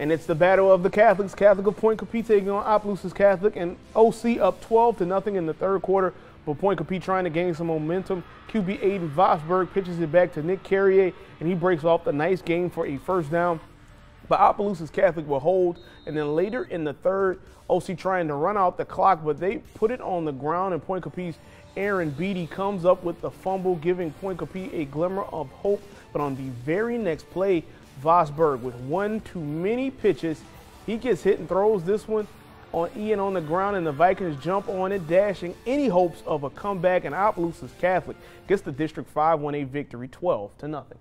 And it's the battle of the Catholics. Catholic of Pointe Coupee taking on Opelousas Catholic and OC up 12 to nothing in the third quarter. But Pointe Coupee trying to gain some momentum. QB Aiden Vosberg pitches it back to Nick Carrier, and he breaks off the nice game for a first down. But Opelousas Catholic will hold. And then later in the third, OC trying to run out the clock, but they put it on the ground, and Pointe Coupee's Aaron Beatty comes up with the fumble, giving Pointe Coupee a glimmer of hope. But on the very next play, Vosberg with one too many pitches. He gets hit and throws this one on Ian on the ground, and the Vikings jump on it, dashing any hopes of a comeback. And Opelousas Catholic gets the District 5 1 victory 12 to nothing.